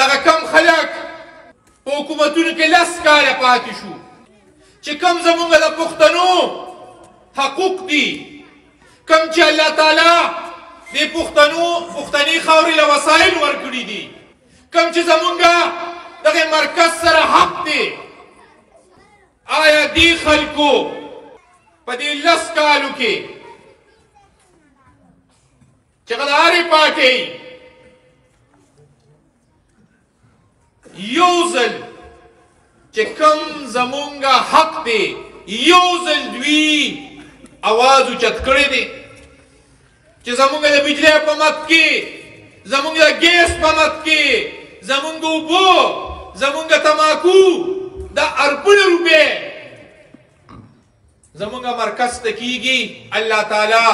دغه کم خلک په حکومتونو کې لس کاله پاتې شو چې کم زمونږ د پښتنو حقوق دي کم چې الله تعالی د پښتنو پښتني خاورې له وسایل ورکړي دي کم چې زمونږ دغه مرکز سره حق دی آیا دی خلکو په دې لس کالو کې چې د هرې پارټۍ یو ځل چې کم زمونږه حق دی یو ځل دوی اواز اوچت کړی دی چې زمونږ د بجلی په مت کې زمونږ د ګیس په مت کې زمونږ اوبو زمونږ تماکو د اربونه روپۍ زمونږ مرکز ته کیږي الله تعالی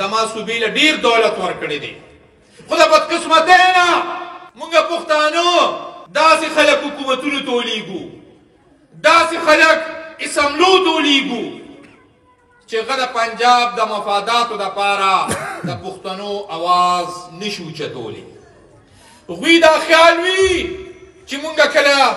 زما صوبې له ډیر دولت ورکړي دي خو د بدقسمتۍ نه مونږ پښتانه داسې خلک حکومتونو ته ولیږو داسې خلک اسمبلو ته ولیږو چې هغه د پنجاب د مفاداتو دپاره د پښتنو اواز نشي اوچتولی هغوی دا خیال وي چې مونږ کله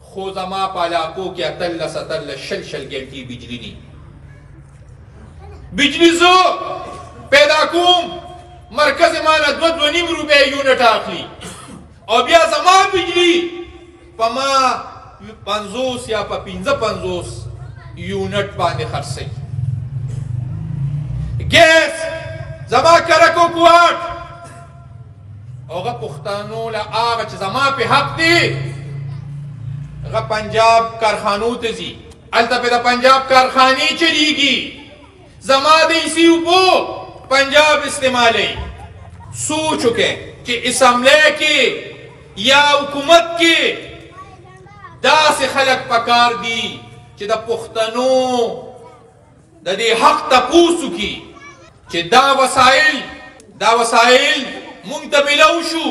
خو زما په علاقو کې اتلس اتلس شل شل ګنټې بجلی نه بجلی زه پیدا کوم مرکز مانا دو دو نیم روپے یونټ اخلي او بیا زما بجلی په ما 50 یا په 55 یونټ باندې خرڅي ګیس زما کرکو کوټ او غ پښتانو لا هغه چې زما په حق دي غ پنجاب کارخانو ته ځي الته په د پنجاب کارخانه چلیږي زما د اسی وبو پنجاب استعمالي سوچ وکې چې اسمبلی کې یا حکومت کې داسې خلک پکار دي چې د پښتنو د دې حق تپوس کی چې دا وسایل دا وسایل مونږ ته ملو شو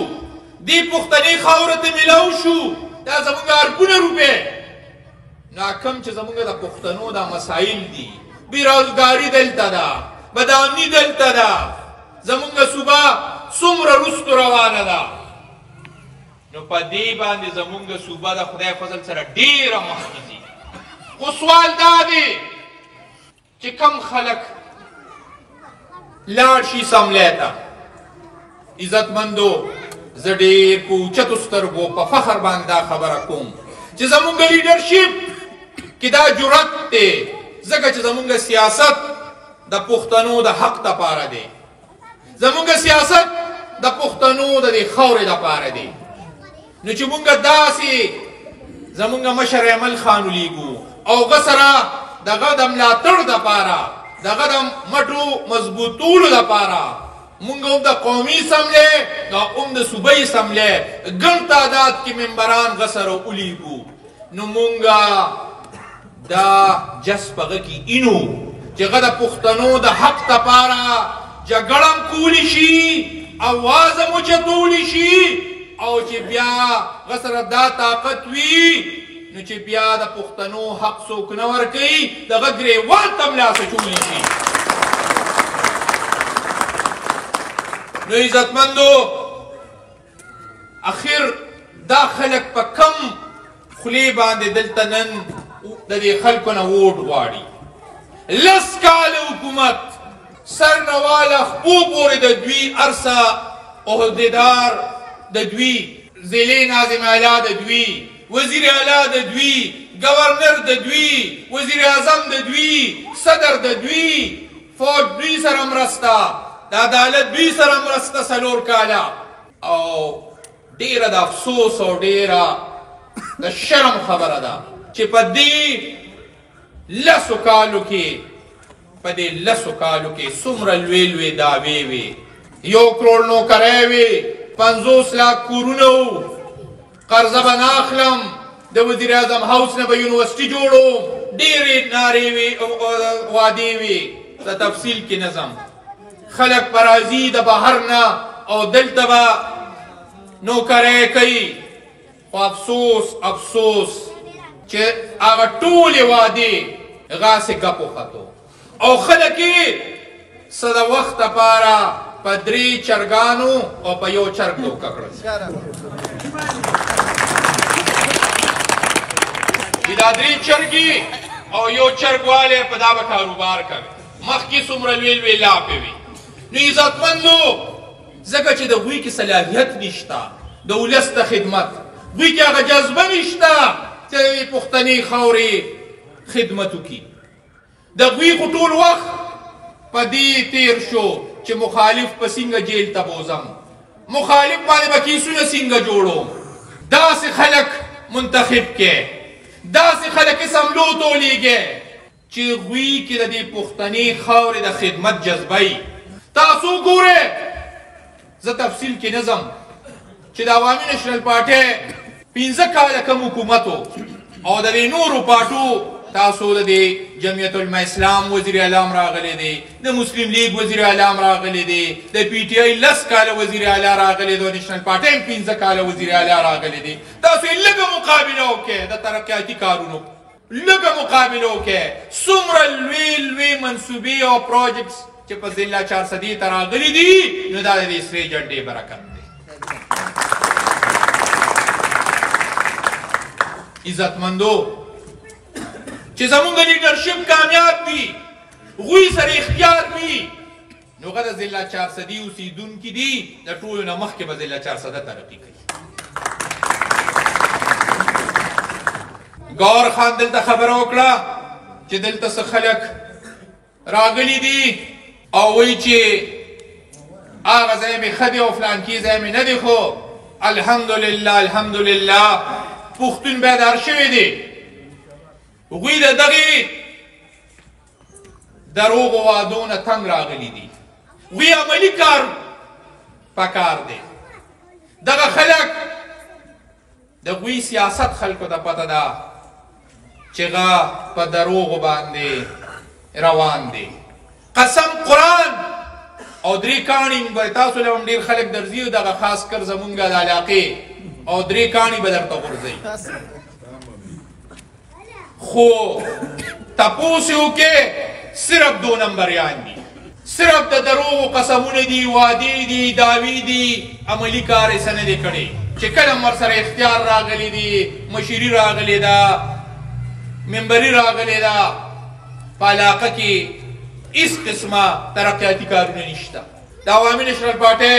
دی پښتني خاور ته ملو شو دا زمونږ ارګونه روپې ناکم چې زمونږ د پښتنو دا مسایل دي بیروزګاری دلته ده بدامنی دلته ده زمونږ صوبه څومره رست روانه ده نو په دې باندې زمونږ صوبه د خدای فضل سره ډیره مخکې دي خو سوال دا دی چې کم خلک لاړ شي سملې ته عزتمندو زه ډېر په اوچتو سترګو په فخر باندې دا خبره کوم چې زمونږ لیډرشپ کې دا جرأت دی ځکه چې زمونږ سیاست د پښتنو د حق لپاره دی زمونږ سیاست د پښتنو د دې خاورې لپاره دی نو چې مونږ داسې زمونږ مشر عمل خان لیګو او غسرا دغه د ملاتړ لپاره دغه د مټو مضبوطولو لپاره مونږ هم د قومي سملې د هم د صوبایي سملې ګڼ تعداد کې ممبران غسر او لیګو نو مونږه دا جس په غه کی اینو چی غه د پښتنو د حق دپاره جګړه هم کولی شي اواز هم اوچتولی شي او چې بیا غه سره دا طاقت وي نو چې بیا د پښتنو حق څوک نه ورکوي دغه ګریوان ته هم لاس اچولی شي نو عزتمندو اخر دا خلک په کم خلی باندې دلته نن د دې خلکو نه ووټ غواړي لس کال حکومت سر نواله خپو پورې د دوی ارسا عهدیدار د دوی ضلع ناظم اعلی د دوی وزیر اعلی د دوی گورنر د دوی وزیر اعظم د دوی صدر د دوی فوج دوی سره مرسته د عدالت دوی سره مرسته سلور کاله او ډیره د افسوس او ډیره د شرم خبره ده چې په دې لسو کالو کې په دې لسو کالو کې څومره لوی لوی دعوې وي یو کروړ نوکرۍ وي پنځوس لاک کورونه وو قرضه به نه اخلم د وزیر اعظم هاوس نه به یونیورسټي جوړوم ډېرې نارې وي او وعدې وي د تفصیل کې نظم خلک به راځي د بهر نه او دلته به نوکرۍ کوي خو افسوس افسوس چې هغه ټولې وعدې غاسې ګپو ختو او خلک یې څه د وخت لپاره په درې چرګانو او په یو چرګ دوکه کړل چې دا درې چرګي او یو چرګوالی په دا به کاروبار کوي مخکې څومره لوی لوی لاپې وي نو عزتمندو ځکه چې د هغوی کې صلاحیت نشته د ولس د خدمت دوی کې هغه جذبه نشته چې پښتنې خاورې خدمت وکړي د غوی خو ټول وخت په دی تیر شو چې مخالف په سنگ جیل ته بوزم مخالف باندې به کیسونه سنگ جوړو داسې خلک منتخب کې داسې خلک سملو تولیږي چې غوی کې د دې پښتني خاورې د خدمت جذبه تاسو ګوره زه تفصیل کې نه ځم چې د عوامي نېشنل پارټۍ پنځه کاله کوم حکومت او د نورو پارټو تاسو د جمعیت العلماء اسلام وزیر اعلام راغلی دی د مسلم لیگ وزیر اعلام راغلی دی د پی ټی آی لس کال وزیر اعلی راغلی دی نشنل پارټي پنځه کال وزیر اعلی راغلی دی تاسو لږه مقابله وکړئ د ترقیاتي کارونو لږه مقابلو کې څومره لوی لوی منصوبې او پروجیکټس چې په ضلع چارسدي ته راغلي دي نو دا د سرې جنډې برکت دی عزتمندو چې زمونږ لیډرشپ کامیاب وي غوی سره اختیار وي نوغه د ضلع چارسدي اوسیدونکي دي د ټولو نه مخکې به ضلع چارسده ترقي کوي ګور خان دلته خبره وکړه چې دلته څه خلک راغلي دي او وایي چې هغه ځای مې ښه دی او فلان کې ځای مې نه دی خو الحمدلله الحمدلله پښتون بیدار شوی دی هغوی د دغې دروغو وعدو نه تنګ راغلي دي وی عملی کار پکار دی دغه خلک د غوی سیاست خلکو ته پته ده چې غا په دروغ باندې روان دي قسم قران او درې کانی به تاسو له هم ډیر خلک درځي دغه خاص کر زمونږ د علاقې او درې کانی به درته غورځي خو تپوسو کې صرف دو نمبر یان دي صرف د دروغ قسمونه دي وادي دي داوی دي عملی کار یې سن دي کړي چې کله مر سره اختیار راغلي دي مشری راغلي دا منبری راغلي دا پالاقه کې اس قسمه ترقیاتی کارونه نشته د عوامي نشنل پارټۍ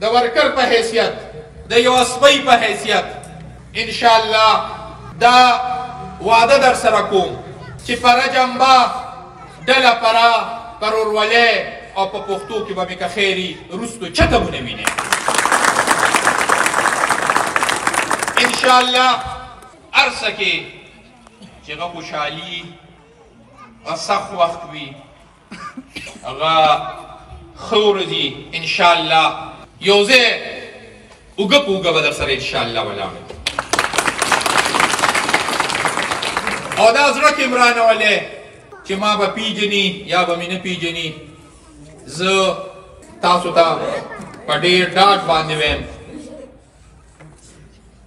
د ورکر په حیثیت د یو اسپۍ په حیثیت ان شاء الله دا وعده در سره کوم چې پر جنبا ډله پرا پر ورولې او په پښتو کې به مې که خیری روستو چته مونږ ویني ان شاء الله ارسه کې چې غو خوشحالي او سخت وخت وي هغه خور دي ان شاء الله یوزه وګ پوګ به در سره ان شاء الله ولا او دا زړه کې عمران ولې چې ما به پیجنی یا به مینه پیجنی زه تاسو ته په ډیر ډاډ باندې ویم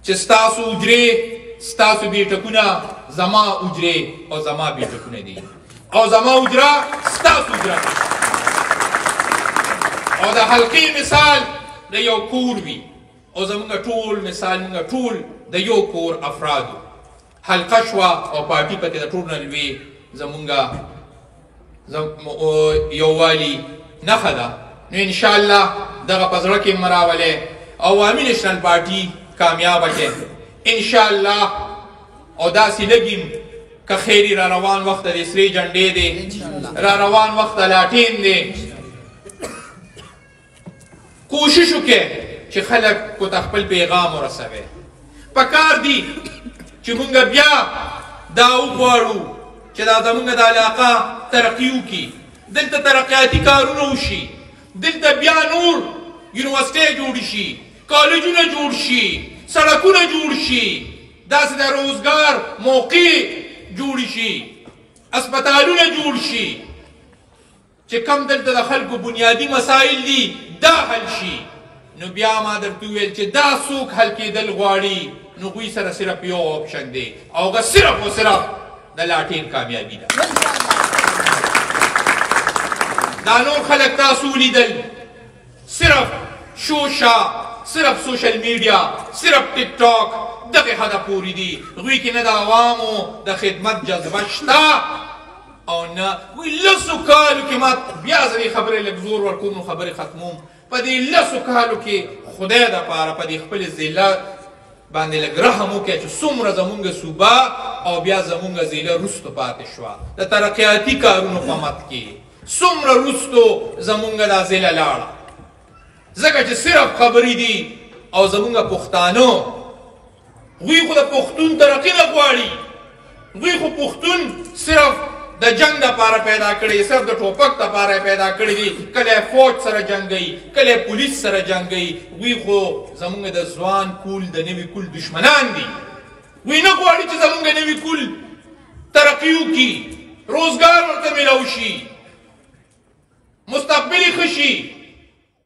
چې ستاسو اجرې ستاسو بیټکونه زما اجرې او زما بیټکونه دي او زما اجرا ستاسو اجرا او د حلقې مثال د یو کور وي او زمونږ ټول مثال موږ ټول د یو کور افرادو حلقه شوه او پارټي پکې د ټولو نه لوی زمونږ یووالي نښه ده نو انشاءالله دغه په زړه کې مه راولئ عوامي نیشنل پارټي کامیابه کړئ انشاءالله او داسې لږیم که خیری را روان وخت د سرې جنډې دی را روان وخت د لاټین دی کوشش وکړئ چې خلک کو ته خپل پیغام ورسوي پکار دي چې مونږ بیا دا وغواړو چې دا زمونږ د علاقه ترقی وکړي دلته ترقیاتي کارونه وشي دلته بیا نور یونیورسټۍ جوړې شي کالجونه جوړ شي سړکونه جوړ شي داسې د روزګار موقع جوړې شي اسپتالونه جوړ شي چې کوم دلته د خلکو بنیادي مسایل دي دا حل شي نو بیا ما درته ویل چې دا څوک حل کېدل غواړي نو غوی سره صرف یو آپشن دی او هغه صرف او صرف د لاټین کامیابی ده دا نور خلک تاسو ولیدل صرف شوشا صرف سوشل میډیا صرف ټیک ټاک دغه حد پوری دي غوی کې نه د عوامو د خدمت جذبه شته او نه وی لسو کالو کې ما بیا زری خبرې لږ زور ورکوم نو خبرې ختموم په دې لسو کالو کې خدای د پاره په دې خپل ضلع باندې لږ رحم وکړي چې څومره زمونږ صوبه او بیا زمونږ ضلع رستو پاتې شو د ترقیاتی کارونو په مت کې څومره رستو زمونږ د ضلع لاړه ځکه چې صرف خبرې دي او زمونږ پښتانه دوی خو د پښتون ترقی نه غواړي دوی خو پښتون صرف د جنگ لپاره پیدا کړي صرف د ټوپک لپاره پیدا کړي دي کله فوج سره جنگي کله پولیس سره جنگي دوی خو زمونږ د ځوان کول د نوي کول دشمنان دي دوی نه غواړي چې زمونږ نوي کول ترقی وکړي روزګار ورته ملاوي شي مستقبل خشي